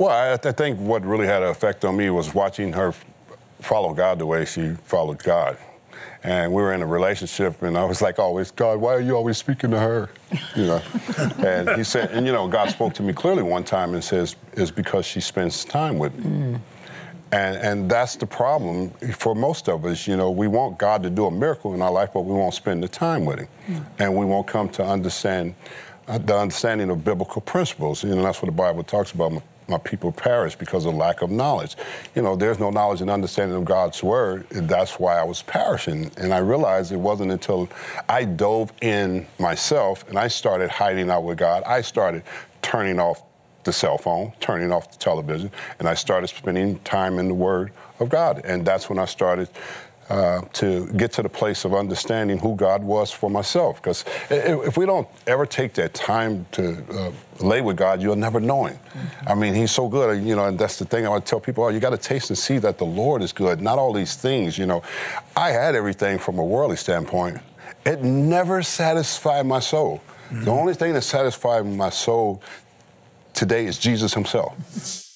Well, I, I think what really had an effect on me was watching her follow God the way she followed God. And we were in a relationship, and I was like, always, God, why are you always speaking to her? You know. and he said, and you know, God spoke to me clearly one time and says, "Is because she spends time with me." And, and that's the problem for most of us. You know, we want God to do a miracle in our life, but we won't spend the time with Him. Mm. And we won't come to understand Uh, the understanding of biblical principles. You know, that's what the Bible talks about. My, my people perish because of lack of knowledge. You know, there's no knowledge and understanding of God's word. That's why I was perishing. And I realized it wasn't until I dove in myself and I started hiding out with God, I started turning off the cell phone, turning off the television, and I started spending time in the Word of God. And that's when I started uh, to get to the place of understanding who God was for myself. Because if we don't ever take that time to uh, lay with God, you'll never know Him. Mm-hmm. I mean, He's so good, you know, and that's the thing I want to tell people, oh, you got to taste and see that the Lord is good, not all these things, you know. I had everything from a worldly standpoint. It never satisfied my soul. Mm-hmm. The only thing that satisfied my soul today is Jesus himself.